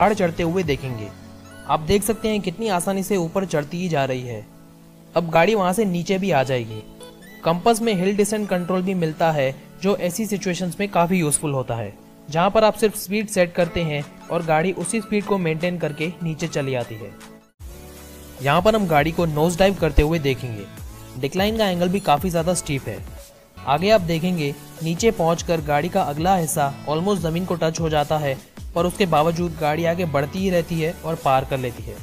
पहाड़ चढ़ते हुए देखेंगे। आप देख सकते हैं कितनी आसानी से ऊपर चढ़ती ही जा रही है। अब गाड़ी वहाँ से नीचे भी आ जाएगी। कंपस में हिल डिसेंट कंट्रोल भी मिलता है, जो ऐसी सिचुएशंस में काफ़ी यूजफुल होता है। जहाँ पर आप सिर्फ़ स्पीड सेट करते हैं और गाड़ी उसी स्पीड को मेंटेन करके नीचे चली आती है। यहाँ पर हम गाड़ी को नोज़ डाइव करते हुए देखेंगे। डिक्लाइन का एंगल भी काफ़ी ज़्यादा स्टीप है। आगे आप देखेंगे, नीचे पहुंचकर गाड़ी का अगला हिस्सा ऑलमोस्ट ज़मीन को टच हो जाता है पर उसके बावजूद गाड़ी आगे बढ़ती ही रहती है और पार कर लेती है।